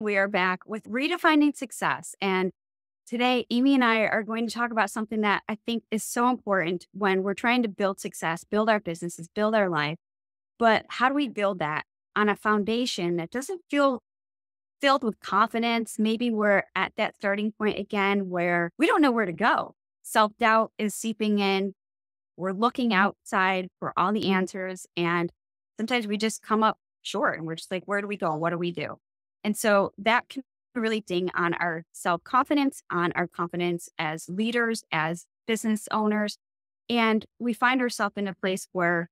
We are back with redefining success. And today, Amy and I are going to talk about something that I think is so important when we're trying to build success, build our businesses, build our life. But how do we build that on a foundation that doesn't feel filled with confidence? Maybe we're at that starting point again where we don't know where to go. Self doubt is seeping in. We're looking outside for all the answers. And sometimes we just come up short and we're just like, where do we go? What do we do? And so that can really ding on our self confidence, on our confidence as leaders, as business owners. And we find ourselves in a place where,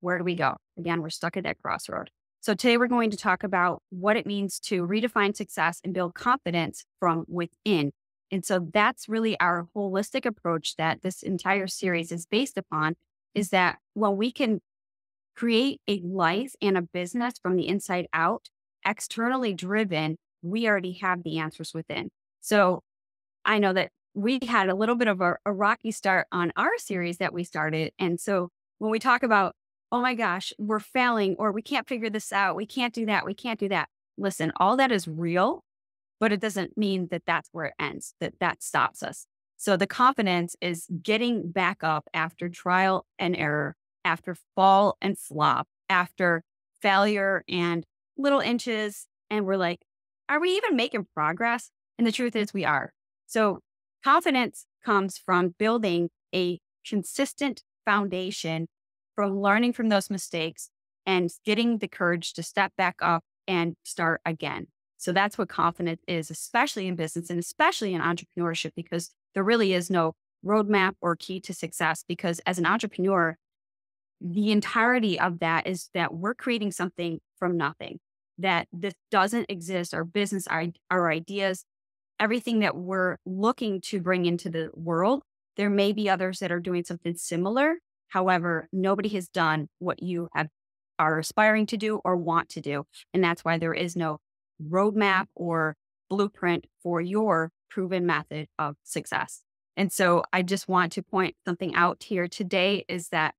where do we go? Again, we're stuck at that crossroad. So today we're going to talk about what it means to redefine success and build confidence from within. And so that's really our holistic approach that this entire series is based upon is that when we can create a life and a business from the inside out, externally driven, we already have the answers within. So I know that we had a little bit of a, a, rocky start on our series that we started. And so when we talk about, oh my gosh, we're failing or we can't figure this out, we can't do that, we can't do that. Listen, all that is real, but it doesn't mean that that's where it ends, that that stops us. So the confidence is getting back up after trial and error after fall and flop, after failure and little inches. And we're like, are we even making progress? And the truth is, we are. So, confidence comes from building a consistent foundation from learning from those mistakes and getting the courage to step back up and start again. So, that's what confidence is, especially in business and especially in entrepreneurship, because there really is no roadmap or key to success. Because as an entrepreneur, the entirety of that is that we're creating something from nothing, that this doesn't exist, our business, our, our ideas, everything that we're looking to bring into the world. There may be others that are doing something similar. However, nobody has done what you have, are aspiring to do or want to do. And that's why there is no roadmap or blueprint for your proven method of success. And so I just want to point something out here today is that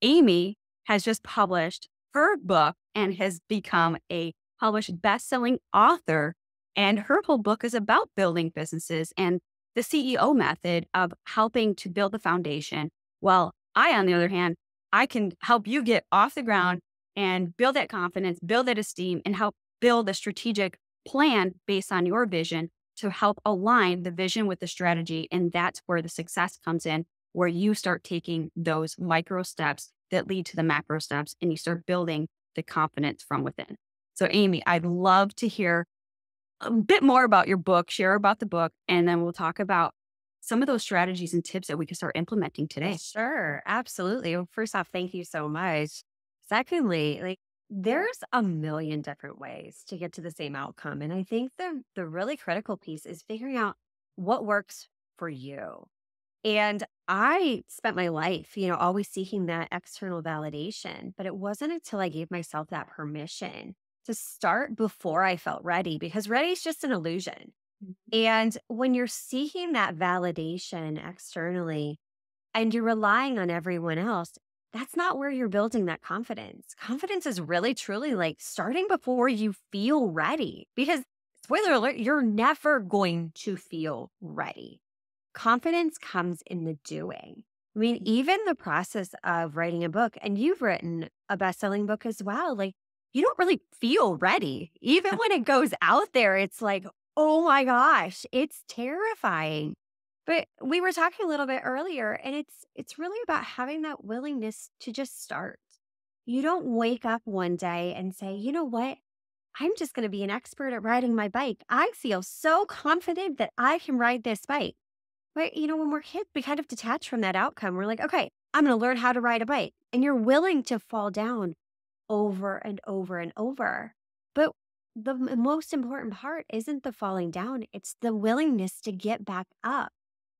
Amy has just published her book and has become a published best-selling author. And her whole book is about building businesses and the CEO method of helping to build the foundation. Well, I, on the other hand, I can help you get off the ground and build that confidence, build that esteem, and help build a strategic plan based on your vision to help align the vision with the strategy. And that's where the success comes in where you start taking those micro steps that lead to the macro steps and you start building the confidence from within. So, Amy, I'd love to hear a bit more about your book, share about the book, and then we'll talk about some of those strategies and tips that we can start implementing today. Sure, absolutely. Well, first off, thank you so much. Secondly, like there's a million different ways to get to the same outcome. And I think the the really critical piece is figuring out what works for you. And I spent my life, you know, always seeking that external validation. But it wasn't until I gave myself that permission to start before I felt ready, because ready is just an illusion. Mm-hmm. And when you're seeking that validation externally and you're relying on everyone else, that's not where you're building that confidence. Confidence is really, truly like starting before you feel ready. Because, spoiler alert, you're never going to feel ready confidence comes in the doing. I mean, mm. even the process of writing a book, and you've written a best selling book as well, like you don't really feel ready. Even when it goes out there, it's like, oh my gosh, it's terrifying. But we were talking a little bit earlier, and it's it's really about having that willingness to just start. You don't wake up one day and say, you know what? I'm just going to be an expert at riding my bike. I feel so confident that I can ride this bike. But, you know, when we're kids, we kind of detach from that outcome. We're like, okay, I'm going to learn how to ride a bike. And you're willing to fall down over and over and over. But the most important part isn't the falling down, it's the willingness to get back up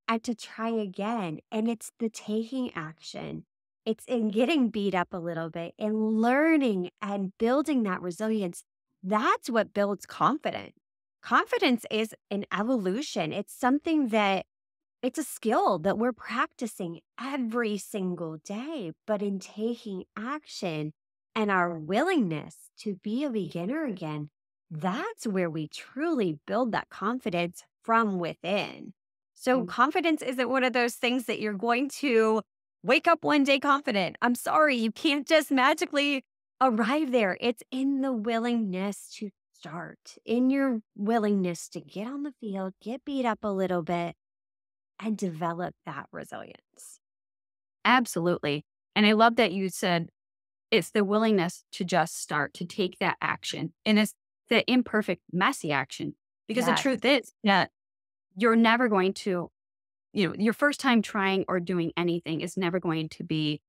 and to try again. And it's the taking action. It's in getting beat up a little bit and learning and building that resilience. That's what builds confidence. Confidence is an evolution. It's something that it's a skill that we're practicing every single day, but in taking action and our willingness to be a beginner again, that's where we truly build that confidence from within. So, mm-hmm. confidence isn't one of those things that you're going to wake up one day confident. I'm sorry, you can't just magically arrive there. It's in the willingness to start, in your willingness to get on the field, get beat up a little bit, and develop that resilience. Absolutely. And I love that you said it's the willingness to just start, to take that action. And it's the imperfect, messy action. Because yes. the truth is that you're never going to, you know, your first time trying or doing anything is never going to be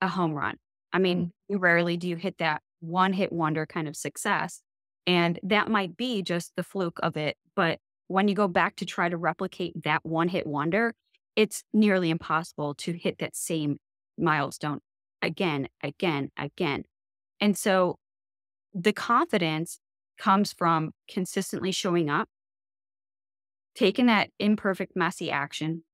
a home run. I mean, mm. rarely do you hit that one hit wonder kind of success. And that might be just the fluke of it. But when you go back to try to replicate that one hit wonder, it's nearly impossible to hit that same milestone again, again, again. And so the confidence comes from consistently showing up, taking that imperfect, messy action,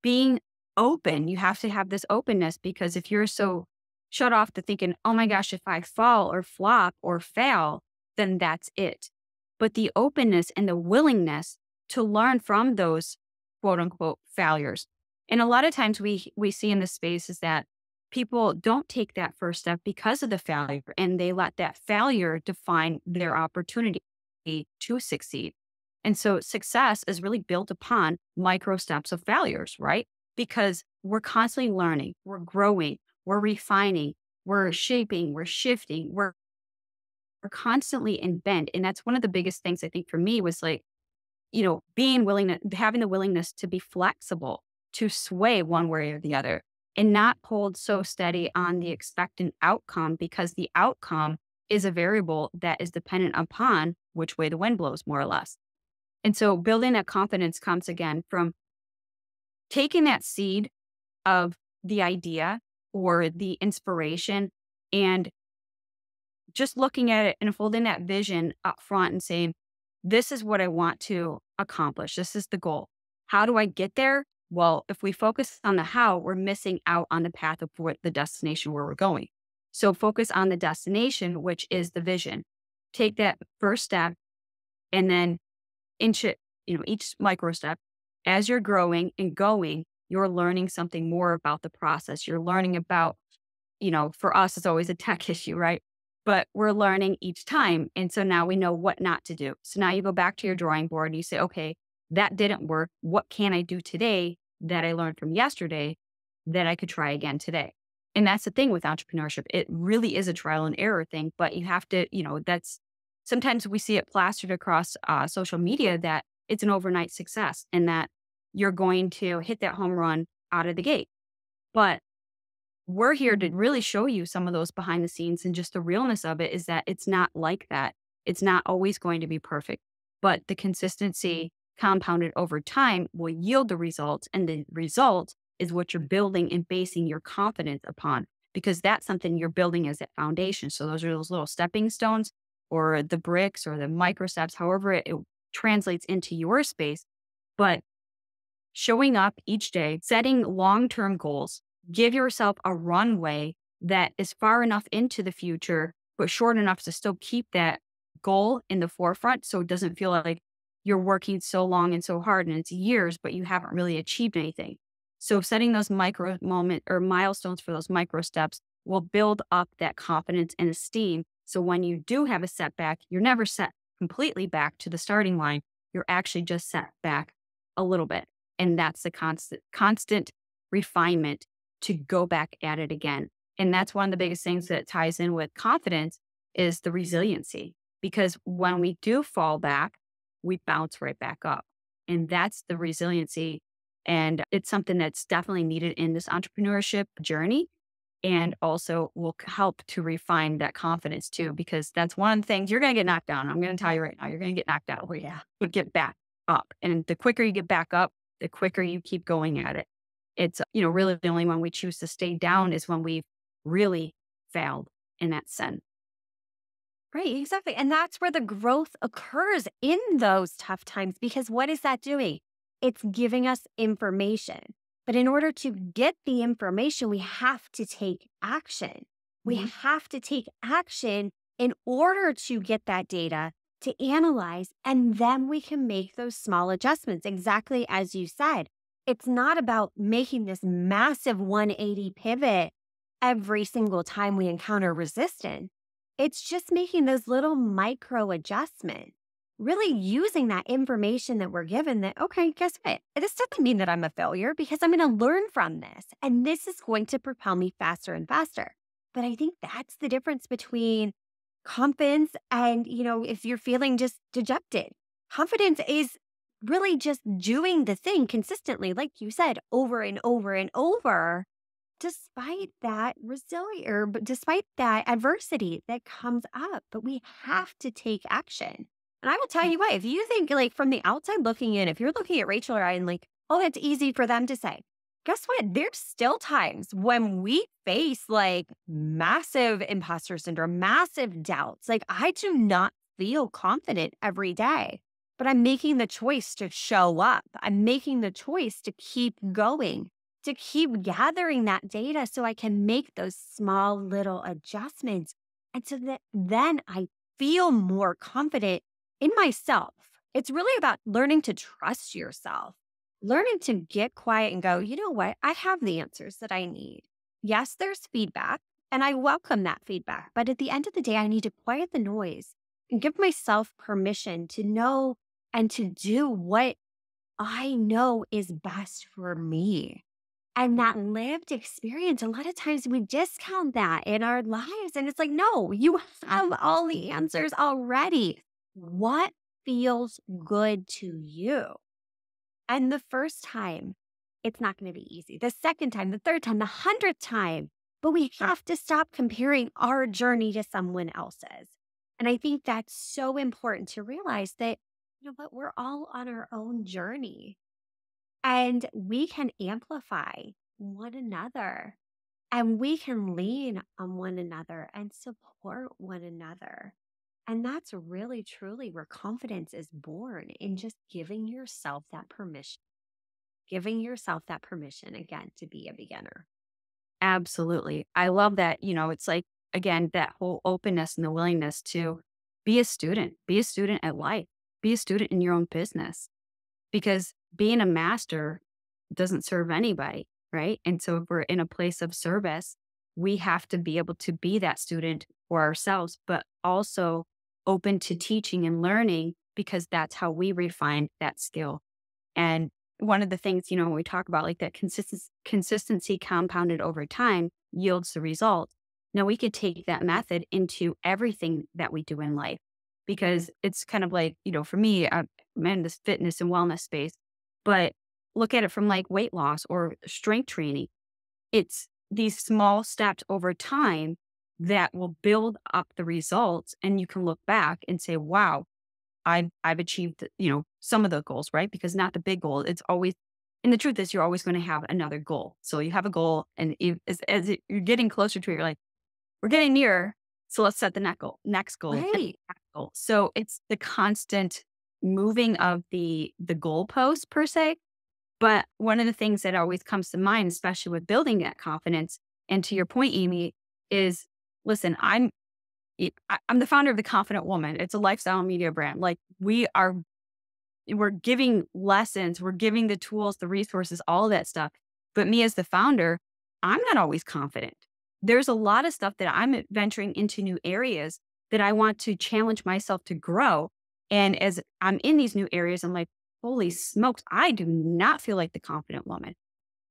being open. You have to have this openness because if you're so shut off to thinking, oh my gosh, if I fall or flop or fail, then that's it. But the openness and the willingness to learn from those quote unquote failures. And a lot of times we we see in the space is that people don't take that first step because of the failure and they let that failure define their opportunity to succeed. And so success is really built upon micro steps of failures, right? Because we're constantly learning, we're growing, we're refining, we're shaping, we're shifting, we're we're constantly in bend. And that's one of the biggest things I think for me was like, you know, being willing to having the willingness to be flexible, to sway one way or the other, and not hold so steady on the expectant outcome because the outcome is a variable that is dependent upon which way the wind blows, more or less. And so building that confidence comes again from taking that seed of the idea or the inspiration and just looking at it and holding that vision up front and saying, this is what I want to accomplish. This is the goal. How do I get there? Well, if we focus on the how, we're missing out on the path of what the destination where we're going. So focus on the destination, which is the vision. Take that first step and then inch it, you know, each micro step. As you're growing and going, you're learning something more about the process. You're learning about, you know, for us, it's always a tech issue, right? But we're learning each time. And so now we know what not to do. So now you go back to your drawing board and you say, okay, that didn't work. What can I do today that I learned from yesterday that I could try again today? And that's the thing with entrepreneurship. It really is a trial and error thing, but you have to, you know, that's sometimes we see it plastered across uh, social media that it's an overnight success and that you're going to hit that home run out of the gate. But we're here to mm-hmm. really show you some of those behind the scenes and just the realness of it is that it's not like that. It's not always going to be perfect, but the mm-hmm. consistency compounded over time will yield the results. And the result is what you're building and basing your confidence upon, because that's something you're building as a foundation. So those are those little stepping stones or the bricks or the micro steps, however it, it translates into your space. But showing up each day, setting long term goals, give yourself a runway that is far enough into the future, but short enough to still keep that goal in the forefront. So it doesn't feel like you're working so long and so hard and it's years, but you haven't really achieved anything. So setting those micro moment or milestones for those micro steps will build up that confidence and esteem. So when you do have a setback, you're never set completely back to the starting line. You're actually just set back a little bit. And that's the constant, constant refinement to go back at it again. And that's one of the biggest things that ties in with confidence is the resiliency. Because when we do fall back, we bounce right back up. And that's the resiliency. And it's something that's definitely needed in this entrepreneurship journey and also will help to refine that confidence too, because that's one of the things you're going to get knocked down. I'm going to tell you right now, you're going to get knocked out. Oh, yeah. But get back up. And the quicker you get back up, the quicker you keep going at it. It's, you know, really the only one we choose to stay down is when we've really failed in that sense. Right, exactly. And that's where the growth occurs in those tough times because what is that doing? It's giving us information. But in order to get the information, we have to take action. We mm-hmm. have to take action in order to get that data to analyze, and then we can make those small adjustments, exactly as you said. It's not about making this massive 180 pivot every single time we encounter resistance. It's just making those little micro adjustments, really using that information that we're given that, okay, guess what? This doesn't mean that I'm a failure because I'm going to learn from this. And this is going to propel me faster and faster. But I think that's the difference between confidence and, you know, if you're feeling just dejected. Confidence is really just doing the thing consistently, like you said, over and over and over, despite that resilience or despite that adversity that comes up. But we have to take action. And I will tell mm. you what, if you think like from the outside looking in, if you're looking at Rachel or I and like, oh, that's easy for them to say, guess what? There's still times when we face like massive imposter syndrome, massive doubts. Like I do not feel confident every day, but I'm making the choice to show up. I'm making the choice to keep going, to keep gathering that data so I can make those small little adjustments. And so that then I feel more confident in myself. It's really about learning to trust yourself learning to get quiet and go, you know what? I have the answers that I need. Yes, there's feedback, and I welcome that feedback. But at the end of the day, I need to quiet the noise and give myself permission to know and to do what I know is best for me. And that mm-hmm. lived experience, a lot of times we discount that in our lives. And it's like, no, you have all the answers already. What feels good to you? And the first time, it's not going to be easy. The second time, the third time, the hundredth time. But we have to stop comparing our journey to someone else's. And I think that's so important to realize that, you know what, we're all on our own journey and we can amplify one another and we can lean on one another and support one another. And that's really, truly where confidence is born in just giving yourself that permission, giving yourself that permission again to be a beginner. Absolutely. I love that. You know, it's like, again, that whole openness and the willingness to be a student, be a student at life, be a student in your own business. Because being a master doesn't serve anybody, right? And so if we're in a place of service, we have to be able to be that student for ourselves, but also open to teaching and learning because that's how we refine that skill. And one of the things, you know, when we talk about like that consistency, consistency compounded over time yields the result. Now we could take that method into everything that we do in life because it's kind of like, you know, for me, I'm in this fitness and wellness space, but look at it from like weight loss or strength training. It's these small steps over time that will build up the results and you can look back and say wow i've i've achieved you know some of the goals right because not the big goal it's always and the truth is you're always going to have another goal so you have a goal and as, as you're getting closer to it you're like we're getting nearer so let's set the next goal next goal, right. goal. so it's the constant moving of the the goalpost per se but one of the things that always comes to mind especially with building that confidence and to your point amy is listen, I'm I'm the founder of the Confident Woman. It's a lifestyle media brand. Like we are we're giving lessons, we're giving the tools, the resources, all of that stuff. But me as the founder, I'm not always confident. There's a lot of stuff that I'm venturing into new areas that I want to challenge myself to grow. And as I'm in these new areas, I'm like, holy smokes, I do not feel like the confident woman.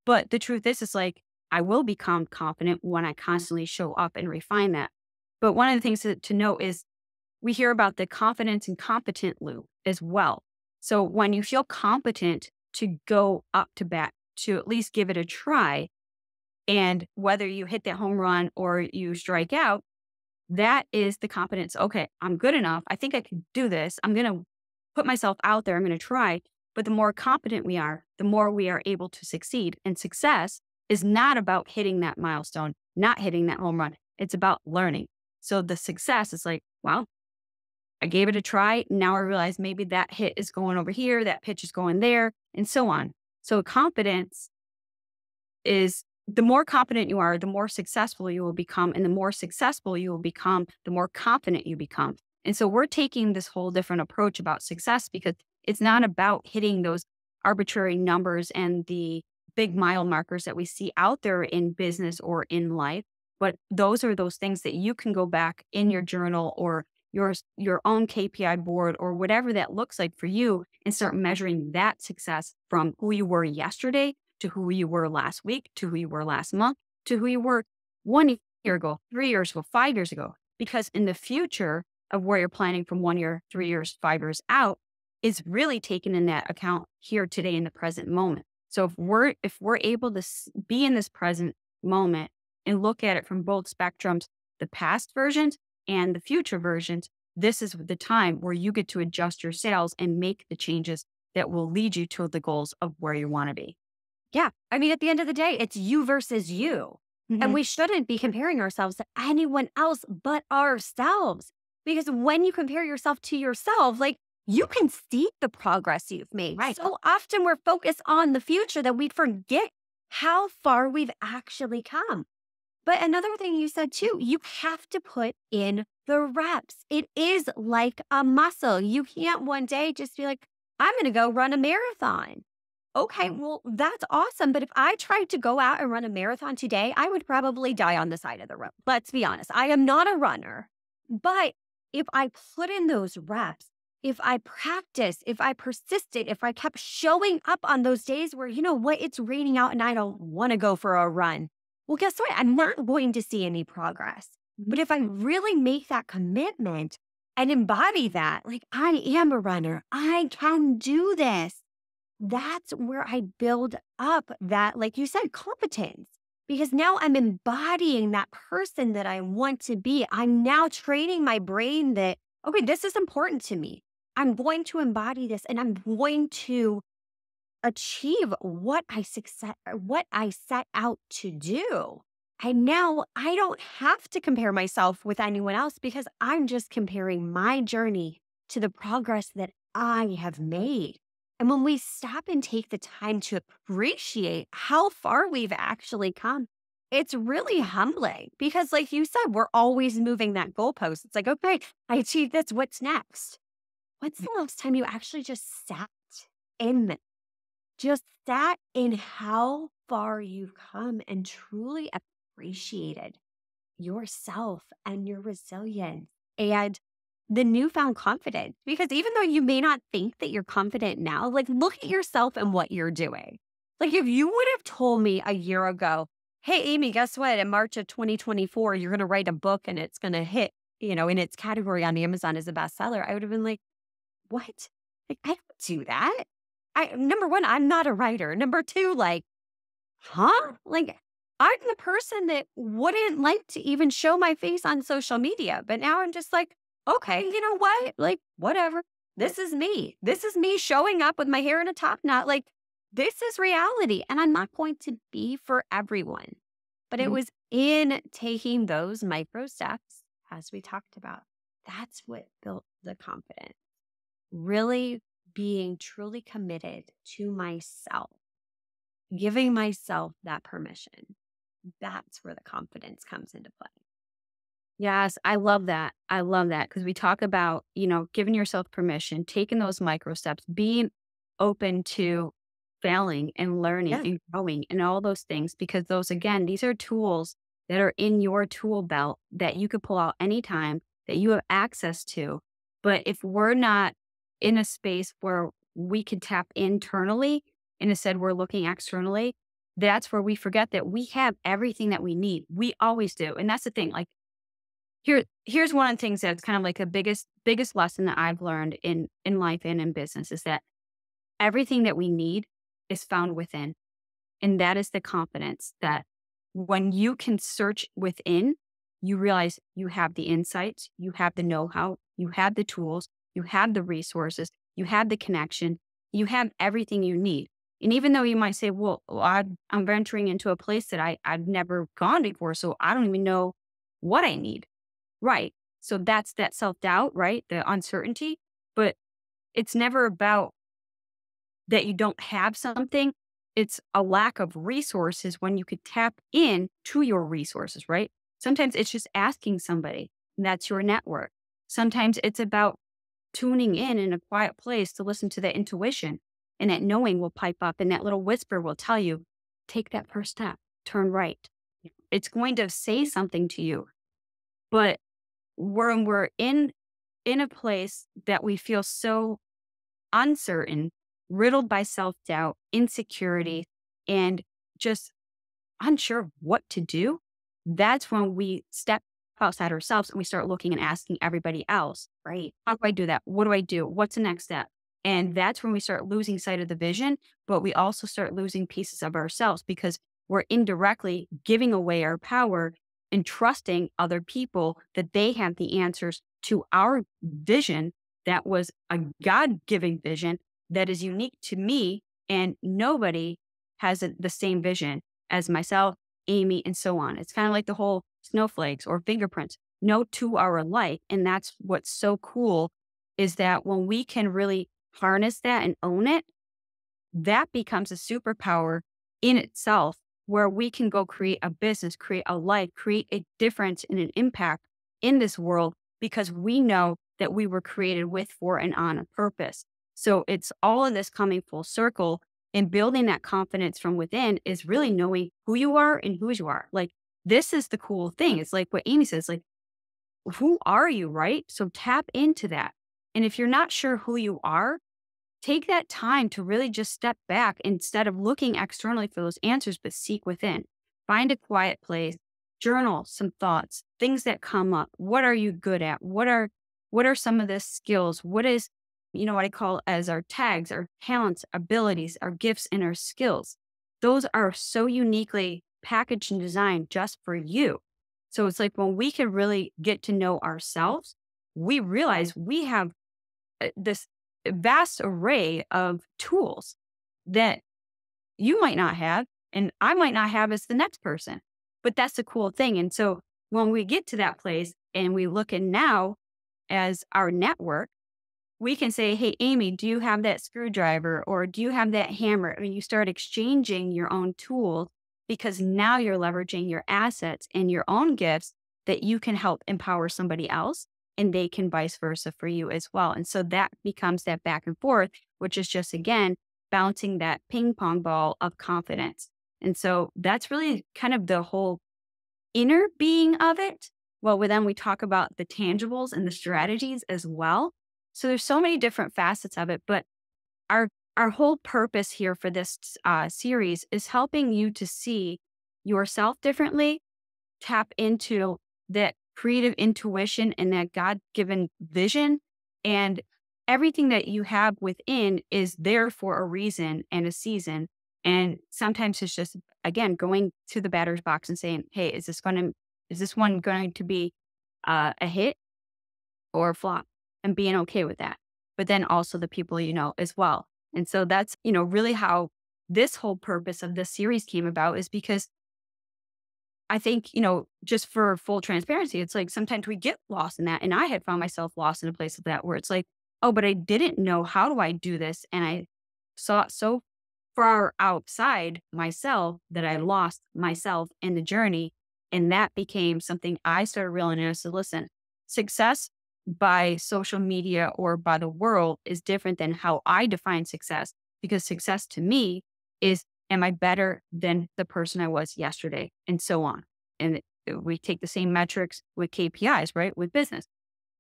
But the truth is, it's like I will become confident when I constantly show up and refine that. But one of the things to, to note is we hear about the confidence and competent loop as well. So when you feel competent to go up to bat, to at least give it a try, and whether you hit that home run or you strike out, that is the competence. Okay, I'm good enough. I think I can do this. I'm going to put myself out there. I'm going to try. But the more competent we are, the more we are able to succeed. And success is not about hitting that milestone, not hitting that home run. It's about learning. So the success is like, well, I gave it a try. Now I realize maybe that hit is going over here, that pitch is going there, and so on. So confidence is the more confident you are, the more successful you will become. And the more successful you will become, the more confident you become. And so we're taking this whole different approach about success because it's not about hitting those arbitrary numbers and the big mile markers that we see out there in business or in life. But those are those things that you can go back in your journal or your your own KPI board or whatever that looks like for you and start measuring that success from who you were yesterday to who you were last week to who you were last month to who you were one year ago, three years ago, five years ago. Because in the future of where you're planning from one year, three years, five years out is really taken in that account here today in the present moment. So if we're if we're able to be in this present moment and look at it from both spectrums, the past versions and the future versions, this is the time where you get to adjust your sales and make the changes that will lead you to the goals of where you want to be. Yeah. I mean, at the end of the day, it's you versus you. Mm-hmm. And we shouldn't be comparing ourselves to anyone else but ourselves. Because when you compare yourself to yourself, like you can see the progress you've made. Right. So often we're focused on the future that we forget how far we've actually come. But another thing you said too, you have to put in the reps. It is like a muscle. You can't one day just be like, I'm going to go run a marathon. Okay, mm-hmm. well, that's awesome. But if I tried to go out and run a marathon today, I would probably die on the side of the road. Let's be honest. I am not a runner. But if I put in those reps, if I practiced, if I persisted, if I kept showing up on those days where, you know what, it's raining out and I don't want to go for a run, well, guess what? I'm not going to see any progress. Mm-hmm. But if I really make that commitment and embody that, like I am a runner, I can do this, that's where I build up that, like you said, competence. Because now I'm embodying that person that I want to be. I'm now training my brain that, okay, this is important to me. I'm going to embody this and I'm going to achieve what I success what I set out to do. And now I don't have to compare myself with anyone else because I'm just comparing my journey to the progress that I have made. And when we stop and take the time to appreciate how far we've actually come, it's really humbling because, like you said, we're always moving that goalpost. It's like, okay, I achieved this. What's next? What's mm. the last time you actually just sat in just sat in how far you've come and truly appreciated yourself and your resilience and the newfound confidence. Because even though you may not think that you're confident now, like look at yourself and what you're doing. Like if you would have told me a year ago, hey, Amy, guess what? In March of 2024, you're going to write a book and it's going to hit, you know, in its category on Amazon as a bestseller, I would have been like, what? Like, I don't do that. I number one, I'm not a writer. Number two, like, huh? Like, I'm the person that wouldn't like to even show my face on social media. But now I'm just like, okay, you know what? Like, whatever. This is me. This is me showing up with my hair in a top knot. Like, this is reality. And I'm not going to be for everyone. But it mm-hmm. was in taking those micro steps, as we talked about, that's what built the confidence. Really being truly committed to myself, giving myself that permission, that's where the confidence comes into play. Yes, I love that. I love that because we talk about, you know, giving yourself permission, taking those micro steps, being open to failing and learning yeah. and growing and all those things because those again, these are tools that are in your tool belt that you could pull out anytime that you have access to. But if we're not in a space where we can tap internally and instead we're looking externally, that's where we forget that we have everything that we need. We always do. And that's the thing. Like here, here's one of the things that's kind of like a biggest, biggest lesson that I've learned in in life and in business is that everything that we need is found within. And that is the confidence that when you can search within, you realize you have the insights, you have the know-how, you have the tools, you have the resources, you have the connection, you have everything you need. And even though you might say, well, I, am venturing into a place that I, I've never gone before, so I don't even know what I need. Right. So that's that self doubt, right? The uncertainty. But it's never about that you don't have something. It's a lack of resources when you could tap in to your resources, right? Sometimes it's just asking somebody, that's your network. Sometimes it's about tuning in in a quiet place to listen to that intuition and that knowing will pipe up and that little whisper will tell you, take that first step, turn right. It's going to say something to you. But when we're in in a place that we feel so uncertain, riddled by self-doubt, insecurity, and just unsure what to do, that's when we step outside ourselves and we start looking and asking everybody else, right? How do I do that? What do I do? What's the next step? And that's when we start losing sight of the vision, but we also start losing pieces of ourselves because we're indirectly giving away our power and trusting other people that they have the answers to our vision that was a God given vision that is unique to me. And nobody has the same vision as myself, Amy, and so on. It's kind of like the whole snowflakes or fingerprints. No two are alike. And that's what's so cool is that when we can really harness that and own it, that becomes a superpower in itself where we can go create a business, create a life, create a difference and an impact in this world because we know that we were created with, for, and on a purpose. So it's all of this coming full circle and building that confidence from within is really knowing who you are and whose you are. Like, this is the cool thing. It's like what Amy says, like, who are you, right? So tap into that. And if you're not sure who you are, take that time to really just step back instead of looking externally for those answers, but seek within. Find a quiet place, journal some thoughts, things that come up. What are you good at? What are what are some of the skills? What is, you know, what I call as our tags, our talents, abilities, our gifts, and our skills. Those are so uniquely packaged and designed just for you. So it's like when we can really get to know ourselves, we realize we have uh, this vast array of tools that you might not have and I might not have as the next person. But that's the cool thing. And so when we get to that place and we look at now as our network, we can say, Hey, Amy, do you have that screwdriver or do you have that hammer? And you start exchanging your own tools because now you're leveraging your assets and your own gifts that you can help empower somebody else and they can vice versa for you as well. And so that becomes that back and forth, which is just again bouncing that ping pong ball of confidence. And so that's really kind of the whole inner being of it. Well, then we talk about the tangibles and the strategies as well. So there's so many different facets of it, but our our whole purpose here for this uh, series is helping you to see yourself differently, tap into that creative intuition and that God given vision. And everything that you have within is there for a reason and a season. And sometimes it's just, again, going to the batter's box and saying, hey, is this going to, is this one going to be uh, a hit or a flop? And being okay with that. But then also the people you know as well. And so that's, you know, really how this whole purpose of this series came about is because I think, you know, just for full transparency, it's like sometimes we get lost in that. And I had found myself lost in a place of that where it's like, oh, but I didn't know how do I do this? And I saw so far outside myself that I lost myself in the journey. And that became something I started realizing. I said, listen, success by social media or by the world is different than how I define success because success to me is am I better than the person I was yesterday? And so on. And we take the same metrics with KPIs, right? With business.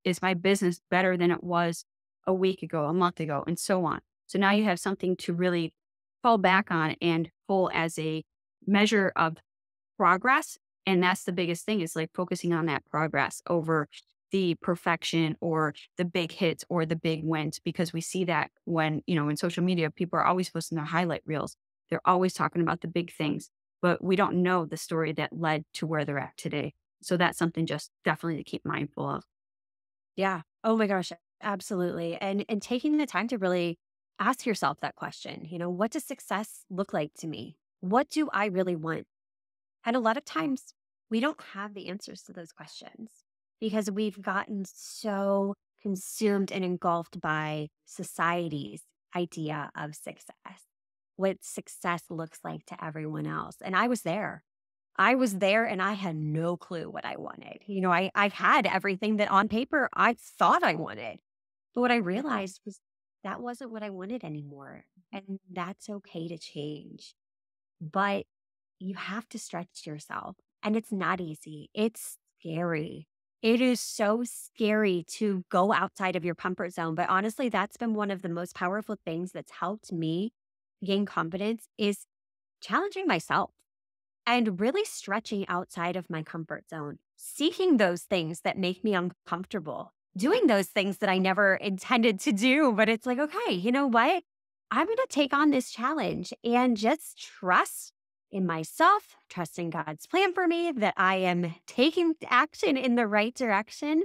Is my business better than it was a week ago, a month ago, and so on? So now you have something to really fall back on and pull as a measure of progress. And that's the biggest thing is like focusing on that progress over the perfection or the big hits or the big wins because we see that when, you know, in social media, people are always posting their highlight reels. They're always talking about the big things, but we don't know the story that led to where they're at today. So that's something just definitely to keep mindful of. Yeah. Oh my gosh. Absolutely. And and taking the time to really ask yourself that question, you know, what does success look like to me? What do I really want? And a lot of times we don't have the answers to those questions because we've gotten so consumed and engulfed by society's idea of success what success looks like to everyone else. And I was there. I was there and I had no clue what I wanted. You know, I, I had everything that on paper I thought I wanted. But what I realized was that wasn't what I wanted anymore. Mm-hmm. And that's okay to change. But you have to stretch yourself. And it's not easy, it's scary. It is so scary to go outside of your comfort zone. But honestly, that's been one of the most powerful things that's helped me gain confidence is challenging myself and really stretching outside of my comfort zone, seeking those things that make me uncomfortable, doing those things that I never intended to do. But it's like, okay, you know what? I'm going to take on this challenge and just trust in myself, trusting God's plan for me, that I am taking action in the right direction.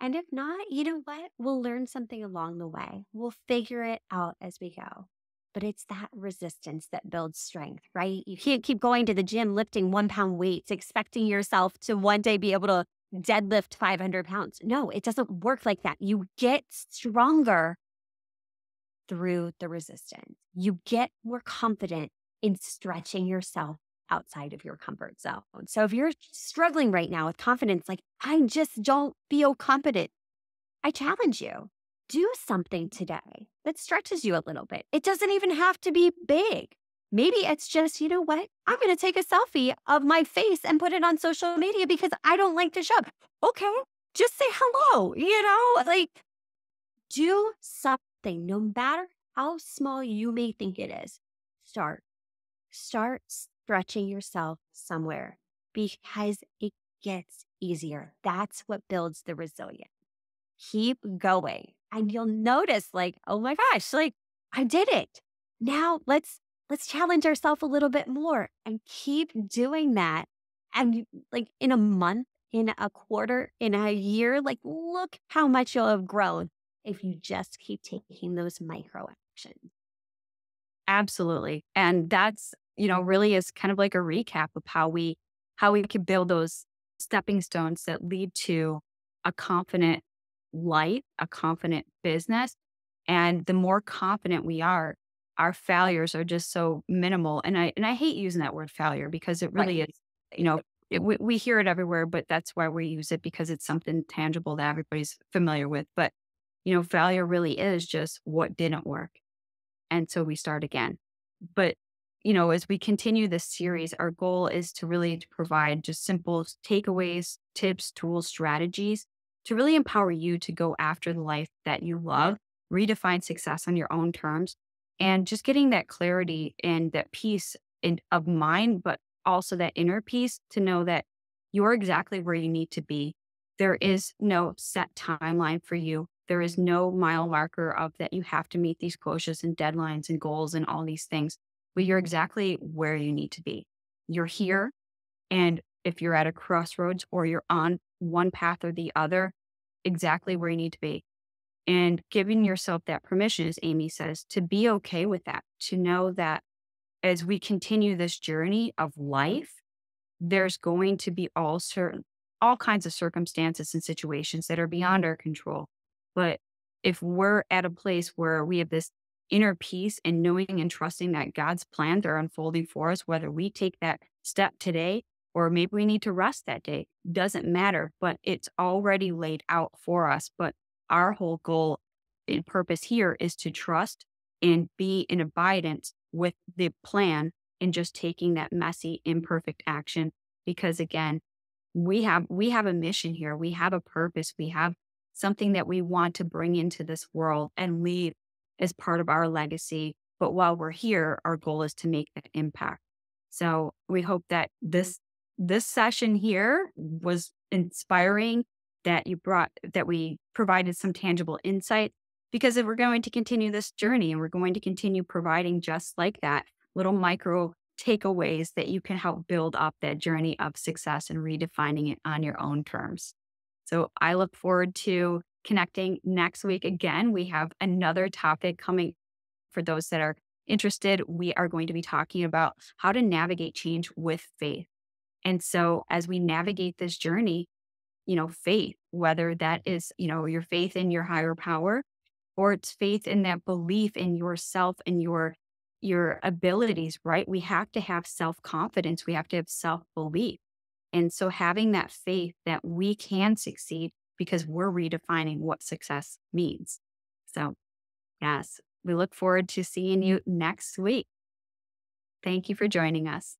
And if not, you know what? We'll learn something along the way. We'll figure it out as we go but it's that resistance that builds strength, right? You can't keep going to the gym lifting one pound weights, expecting yourself to one day be able to deadlift 500 pounds. No, it doesn't work like that. You get stronger through the resistance. You get more confident in stretching yourself outside of your comfort zone. So if you're struggling right now with confidence, like, I just don't feel confident, I challenge you do something today that stretches you a little bit. It doesn't even have to be big. Maybe it's just, you know what? I'm going to take a selfie of my face and put it on social media because I don't like to shove. Okay, just say hello, you know, like do something, no matter how small you may think it is. Start. Start stretching yourself somewhere because it gets easier. That's what builds the resilience. Keep going and you'll notice like, oh my gosh, like I did it. Now let's let's challenge ourselves a little bit more and keep doing that. And like in a month, in a quarter, in a year, like look how much you'll have grown if you just keep taking those micro actions. Absolutely. And that's, you know, really is kind of like a recap of how we how we can build those stepping stones that lead to a confident life, a confident business. And the more confident we are, our failures are just so minimal. And I and I hate using that word failure because it really right. is, you know, it, we, we hear it everywhere, but that's why we use it because it's something tangible that everybody's familiar with. But you know, failure really is just what didn't work. And so we start again. But you know, as we continue this series, our goal is to really to provide just simple takeaways, tips, tools, strategies to really empower you to go after the life that you love, redefine success on your own terms, and just getting that clarity and that peace in, of mind, but also that inner peace to know that you're exactly where you need to be. There is no set timeline for you. There is no mile marker of that you have to meet these quotas and deadlines and goals and all these things, but you're exactly where you need to be. You're here. And if you're at a crossroads or you're on one path or the other, exactly where you need to be. And giving yourself that permission, as Amy says, to be okay with that, to know that as we continue this journey of life, there's going to be all certain all kinds of circumstances and situations that are beyond our control. But if we're at a place where we have this inner peace and knowing and trusting that God's plans are unfolding for us, whether we take that step today or maybe we need to rest that day. Doesn't matter, but it's already laid out for us. But our whole goal and purpose here is to trust and be in abidance with the plan and just taking that messy, imperfect action. Because again, we have we have a mission here. We have a purpose. We have something that we want to bring into this world and leave as part of our legacy. But while we're here, our goal is to make that impact. So we hope that this this session here was inspiring that you brought that we provided some tangible insight because if we're going to continue this journey and we're going to continue providing just like that little micro takeaways that you can help build up that journey of success and redefining it on your own terms. So I look forward to connecting next week again. We have another topic coming for those that are interested. We are going to be talking about how to navigate change with faith. And so as we navigate this journey, you know, faith, whether that is, you know, your faith in your higher power or it's faith in that belief in yourself and your your abilities, right? We have to have self confidence. We have to have self belief. And so having that faith that we can succeed because we're redefining what success means. So, yes, we look forward to seeing you next week. Thank you for joining us.